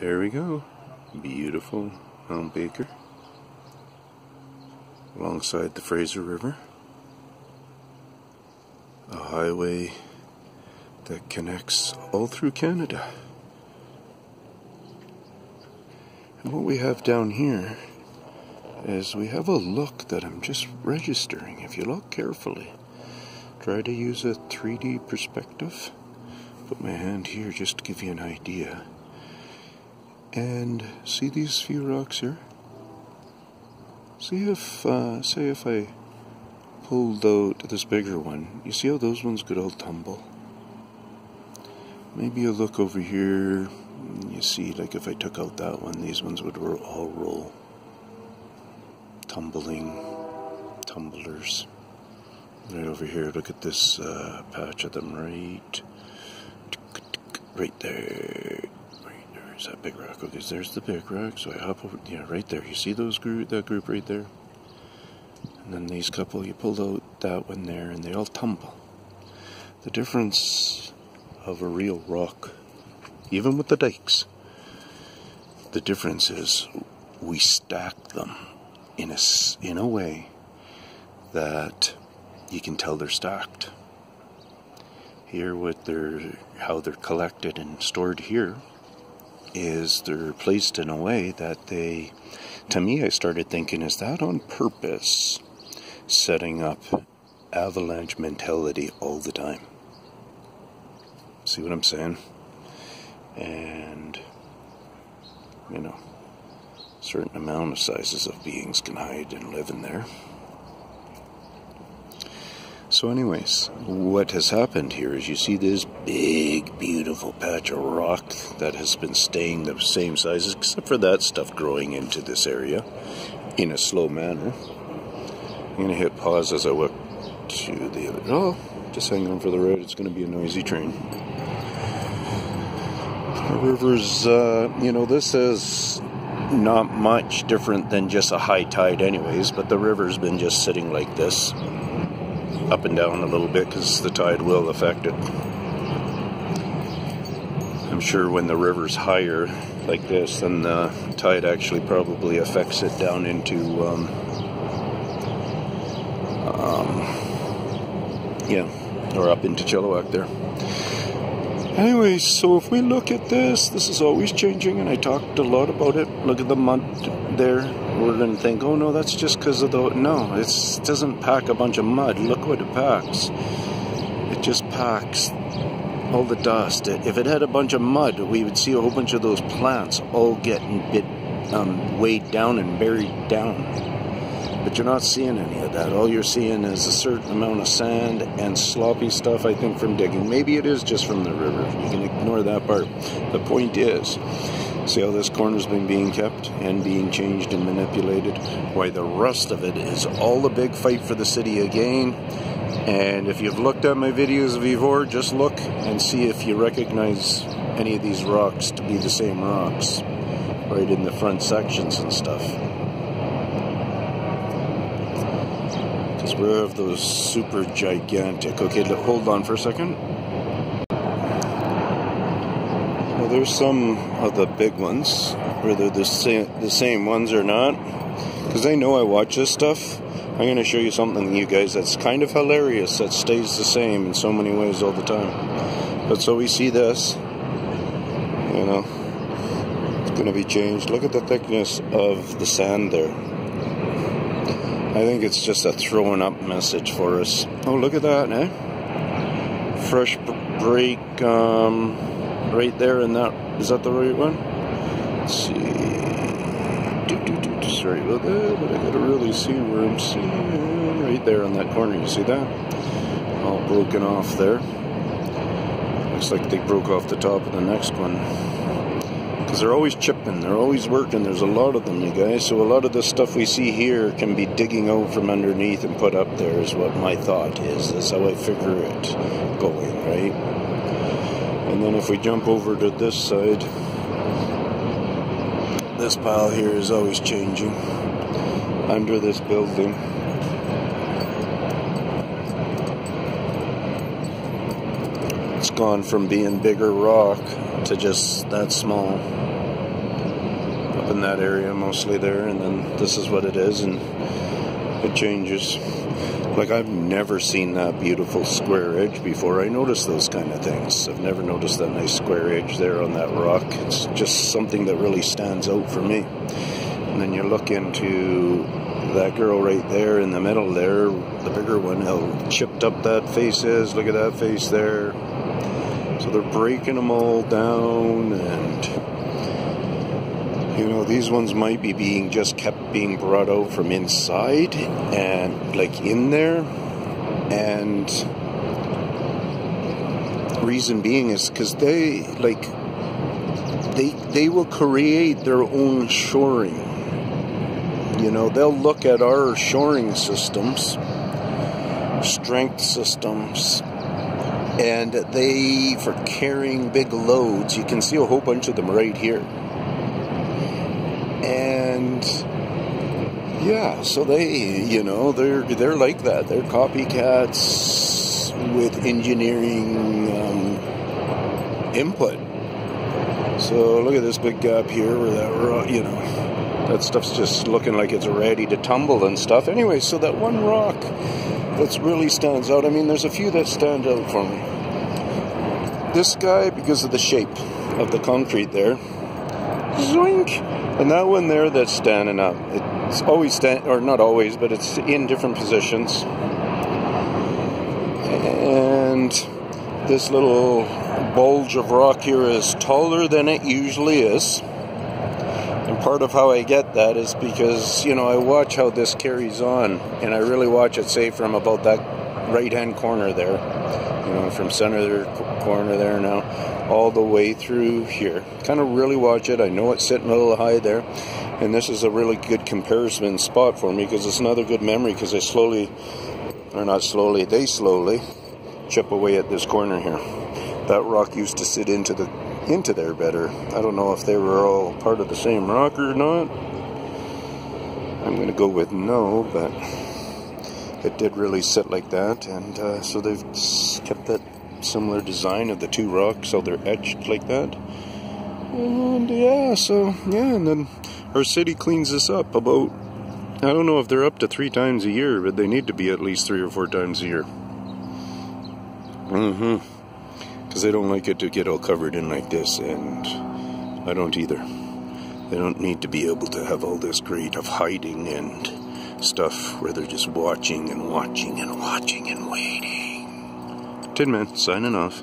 There we go. Beautiful Mount Baker. Alongside the Fraser River. A highway that connects all through Canada. And what we have down here is we have a look that I'm just registering. If you look carefully, try to use a 3D perspective. Put my hand here just to give you an idea. And see these few rocks here? See if, uh, say if I pulled out this bigger one, you see how those ones could all tumble? Maybe you look over here, you see like if I took out that one, these ones would all roll. Tumbling, tumblers. Right over here, look at this uh, patch of them right, right there. There's that big rock. Okay, there's the big rock. So I hop over. Yeah, right there. You see those group, that group right there? And then these couple, you pulled out that one there, and they all tumble. The difference of a real rock, even with the dikes, the difference is we stack them in a in a way that you can tell they're stacked. Here, with their how they're collected and stored here, is they're placed in a way that they, to me, I started thinking, is that on purpose setting up avalanche mentality all the time? See what I'm saying? And, you know, certain amount of sizes of beings can hide and live in there. So, anyways, what has happened here is you see this big, beautiful patch of rock that has been staying the same size, except for that stuff growing into this area in a slow manner. I'm going to hit pause as I walk to the other. Oh, just hang on for the ride. It's going to be a noisy train. The river's, uh, you know, this is not much different than just a high tide, anyways, but the river's been just sitting like this up and down a little bit because the tide will affect it. I'm sure when the river's higher like this, then the tide actually probably affects it down into, um, um, yeah, or up into Chilliwack there. Anyways, so if we look at this, this is always changing, and I talked a lot about it. Look at the mud there. We're going to think, oh no, that's just because of the. No, it doesn't pack a bunch of mud. Look what it packs. It just packs all the dust. If it had a bunch of mud, we would see a whole bunch of those plants all getting bit um, weighed down and buried down. But you're not seeing any of that. All you're seeing is a certain amount of sand and sloppy stuff, I think, from digging. Maybe it is just from the river. You can ignore that part. The point is, see how this corner's been being kept and being changed and manipulated? Why the rest of it is all the big fight for the city again. And if you've looked at my videos before, just look and see if you recognize any of these rocks to be the same rocks right in the front sections and stuff. Because we have those super gigantic. Okay, hold on for a second. There's some of the big ones, whether the same, the same ones or not. Because they know I watch this stuff. I'm going to show you something, you guys, that's kind of hilarious, that stays the same in so many ways all the time. But so we see this, you know, it's going to be changed. Look at the thickness of the sand there. I think it's just a throwing up message for us. Oh, look at that, eh? Fresh break um, right there in that. Is that the right one? Let's see. Do, do, do, sorry about that, but I gotta really see where I'm seeing. Right there in that corner, you see that? All broken off there. Looks like they broke off the top of the next one because they're always chipping, they're always working. There's a lot of them, you guys. So a lot of the stuff we see here can be digging out from underneath and put up there. Is what my thought is. That's how I figure it going, right? And then if we jump over to this side, this pile here is always changing under this building. It's gone from being bigger rock to just that small. up in that area mostly there, and then this is what it is, and it changes. Like I've never seen that beautiful square edge before. I noticed those kind of things. I've never noticed that nice square edge there on that rock. It's just something that really stands out for me. And then you look into that girl right there in the middle there, the bigger one, how chipped up that face is. Look at that face there. So they're breaking them all down and you know these ones might be being just kept being brought out from inside and like in there. And reason being is because they like they they will create their own shoring. You know they'll look at our shoring systems strength systems and they for carrying big loads you can see a whole bunch of them right here and yeah, so they, you know, they're they're like that. They're copycats with engineering um, input. So look at this big gap here where that, you know, that stuff's just looking like it's ready to tumble and stuff. Anyway, so that one rock that really stands out. I mean, there's a few that stand out for me. This guy, because of the shape of the concrete there, zoink and that one there that's standing up, it's always stand or not always, but it's in different positions. And this little bulge of rock here is taller than it usually is. And part of how I get that is because, you know, I watch how this carries on, and I really watch it, say, from about that right hand corner there, you know, from center corner there now all the way through here. Kind of really watch it. I know it's sitting a little high there. And this is a really good comparison spot for me because it's another good memory because I slowly, or not slowly, they slowly chip away at this corner here. That rock used to sit into the into there better. I don't know if they were all part of the same rock or not. I'm going to go with no, but it did really sit like that, and uh, so they've kept that similar design of the two rocks, so they're etched like that. And yeah, so yeah, and then our city cleans this up about. I don't know if they're up to three times a year, but they need to be at least three or four times a year. Mm-hmm. Because they don't like it to get all covered in like this, and I don't either. They don't need to be able to have all this great of hiding and stuff where they're just watching and watching and watching and waiting. Tin Man signing off.